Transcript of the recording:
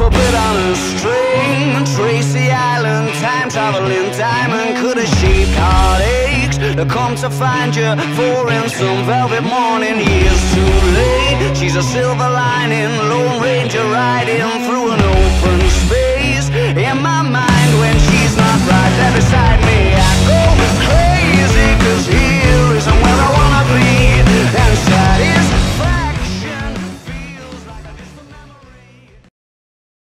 a on a string. Tracy Island, time traveling diamond. Could have shaped heartaches to come to find you. For in some velvet morning, years too late. She's a silver lining, Lone Ranger.